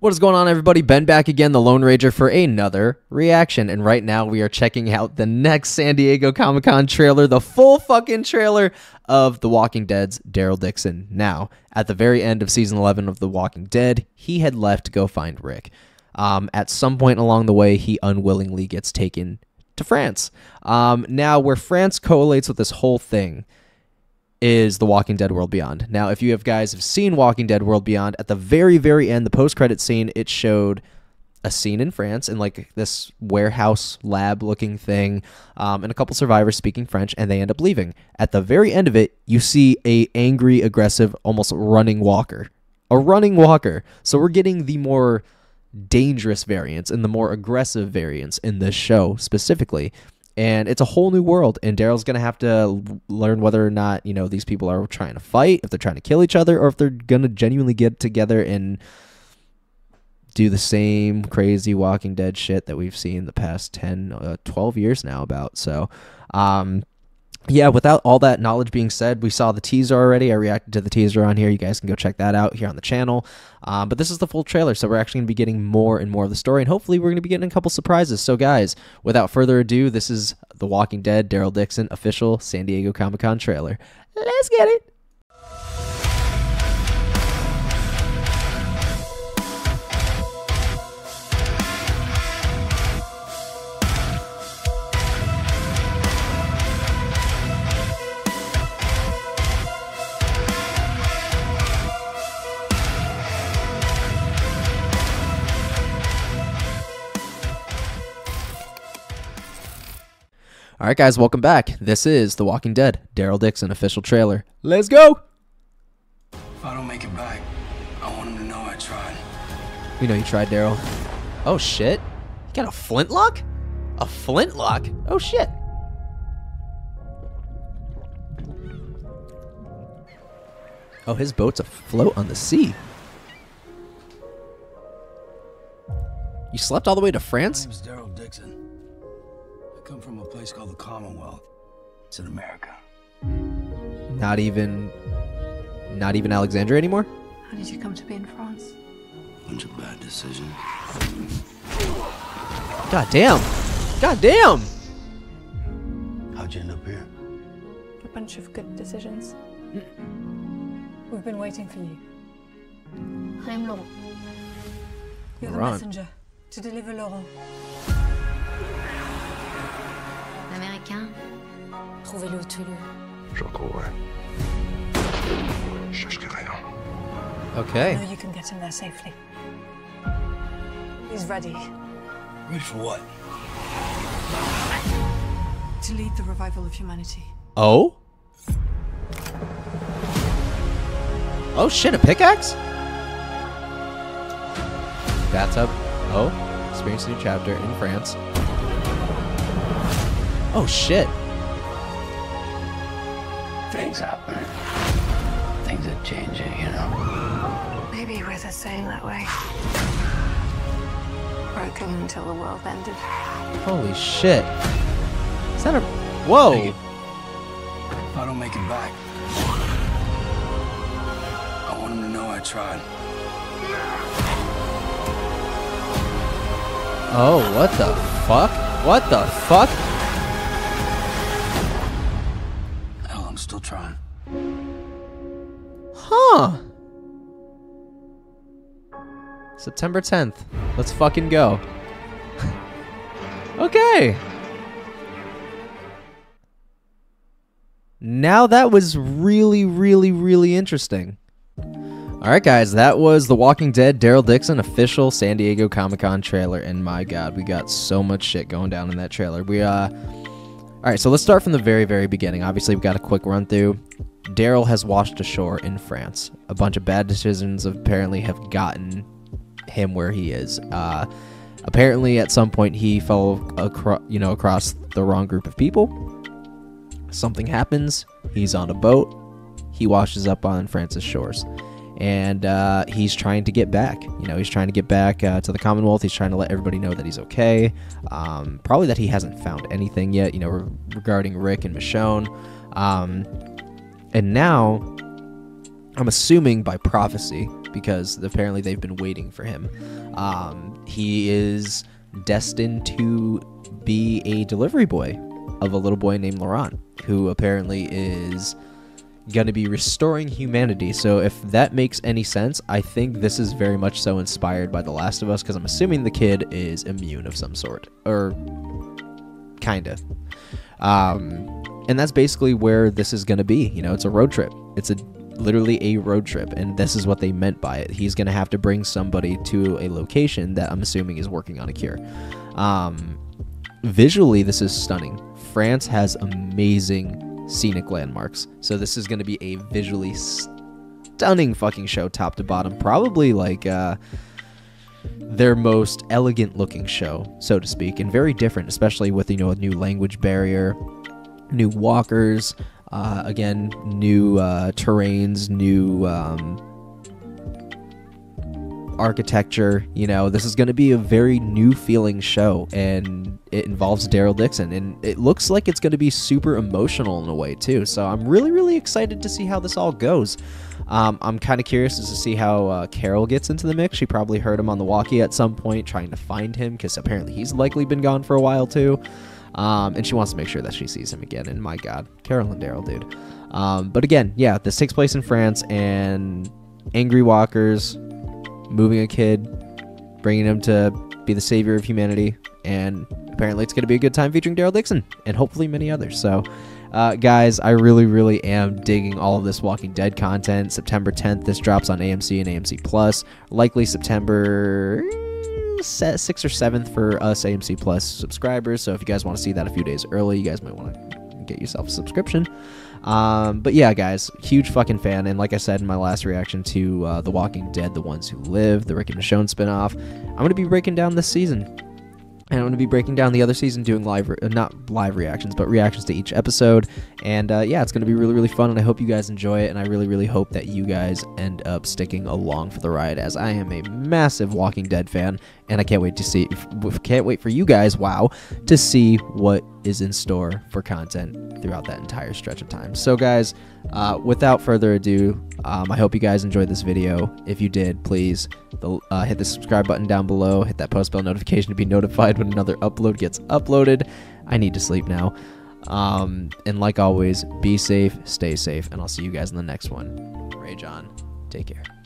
What is going on, everybody? Ben back again, the LoneRAGER, for another reaction. And right now, we are checking out the next San Diego Comic Con trailer, the full fucking trailer of The Walking Dead's Daryl Dixon. Now, at the very end of season 11 of The Walking Dead, he had left to go find Rick. Um, at some point along the way, he unwillingly gets taken to France. Um, now, where France collates with this whole thing is The Walking Dead World Beyond. Now, if you have guys have seen Walking Dead World Beyond, at the very, very end, the post credit scene, it showed a scene in France in like this warehouse lab looking thing, um, and a couple survivors speaking French, and they end up leaving. At the very end of it, you see a angry, aggressive, almost running walker, a running walker. So we're getting the more dangerous variants and the more aggressive variants in this show specifically and it's a whole new world and daryl's gonna have to learn whether or not you know these people are trying to fight if they're trying to kill each other or if they're gonna genuinely get together and do the same crazy walking dead shit that we've seen the past 10 uh, 12 years now about so um yeah, without all that knowledge being said, we saw the teaser already. I reacted to the teaser on here. You guys can go check that out here on the channel. Um, but this is the full trailer, so we're actually going to be getting more and more of the story, and hopefully we're going to be getting a couple surprises. So, guys, without further ado, this is The Walking Dead Daryl Dixon official San Diego Comic Con trailer. Let's get it. All right, guys, welcome back. This is The Walking Dead, Daryl Dixon official trailer. Let's go. If I don't make it back, I want him to know I tried. We know you tried, Daryl. Oh shit! You got a flintlock? A flintlock? Oh shit! Oh, his boat's afloat on the sea. You slept all the way to My France? name's Daryl Dixon. I come from a place called the Commonwealth. It's in America. Not even, not even Alexandria anymore. How did you come to be in France? A bunch of bad decisions. God damn! God damn! How'd you end up here? A bunch of good decisions. We've been waiting for you. I'm Laurent. You're the messenger to deliver Laurent. Américain Trouvez-le, tuez-le. Je retrouverai. Je chercherai rien. I Okay. know you can get him there safely. He's ready Ready for what? to lead the revival of humanity. Oh? Oh shit, a pickaxe? Bathtub. Oh, experience a new chapter in France. Oh shit. Things happen. Things are changing, you know. Maybe we're the same that way. Broken until the world ended. Holy shit. Is that a. Whoa! If I don't make it back, I want him to know I tried. Oh, what the fuck? What the fuck? Huh. September 10th. Let's fucking go. okay. Now that was really, really, really interesting. All right, guys, that was The Walking Dead Daryl Dixon official San Diego Comic Con trailer, and my God, we got so much shit going down in that trailer. We uh, all right, so let's start from the very, very beginning. Obviously, we've got a quick run through. Daryl has washed ashore in France. A bunch of bad decisions apparently have gotten him where he is. Uh, apparently, at some point, he fell across, you know, across the wrong group of people. Something happens. He's on a boat. He washes up on France's shores, and uh, he's trying to get back. You know, he's trying to get back uh, to the Commonwealth. He's trying to let everybody know that he's okay. Um, probably that he hasn't found anything yet. You know, re- regarding Rick and Michonne. Um, and now, I'm assuming by prophecy, because apparently they've been waiting for him. Um, he is destined to be a delivery boy of a little boy named Laurent, who apparently is going to be restoring humanity. So if that makes any sense, I think this is very much so inspired by The Last of Us because I'm assuming the kid is immune of some sort or kind of. Um, and that's basically where this is going to be. You know, it's a road trip. It's a literally a road trip, and this is what they meant by it. He's going to have to bring somebody to a location that I'm assuming is working on a cure. Um, visually, this is stunning. France has amazing scenic landmarks, so this is going to be a visually stunning fucking show, top to bottom. Probably like uh, their most elegant looking show, so to speak, and very different, especially with you know a new language barrier, new walkers, uh, again new uh, terrains, new um, architecture. You know, this is going to be a very new feeling show, and it involves Daryl Dixon, and it looks like it's going to be super emotional in a way too. So I'm really, really excited to see how this all goes. Um, I'm kind of curious to see how uh, Carol gets into the mix. She probably heard him on the walkie at some point, trying to find him because apparently he's likely been gone for a while too. Um, and she wants to make sure that she sees him again. And my God, Carol and Daryl, dude. Um, but again, yeah, this takes place in France, and angry walkers moving a kid, bringing him to be the savior of humanity, and apparently it's going to be a good time featuring Daryl Dixon and hopefully many others. So, uh, guys, I really, really am digging all of this Walking Dead content. September 10th, this drops on AMC and AMC Plus. Likely September sixth or seventh for us AMC Plus subscribers. So if you guys want to see that a few days early, you guys might want to get yourself a subscription. Um, but yeah, guys, huge fucking fan. And like I said in my last reaction to uh, The Walking Dead, The Ones Who Live, the Rick and Michonne spinoff, I'm going to be breaking down this season. And I'm going to be breaking down the other season, doing live, re- uh, not live reactions, but reactions to each episode. And uh, yeah, it's going to be really, really fun. And I hope you guys enjoy it. And I really, really hope that you guys end up sticking along for the ride, as I am a massive Walking Dead fan. And I can't wait to see, can't wait for you guys, wow, to see what is in store for content throughout that entire stretch of time. So, guys, uh, without further ado, um, I hope you guys enjoyed this video. If you did, please uh, hit the subscribe button down below, hit that post bell notification to be notified when another upload gets uploaded. I need to sleep now. Um, and like always, be safe, stay safe, and I'll see you guys in the next one. Ray John, Take care.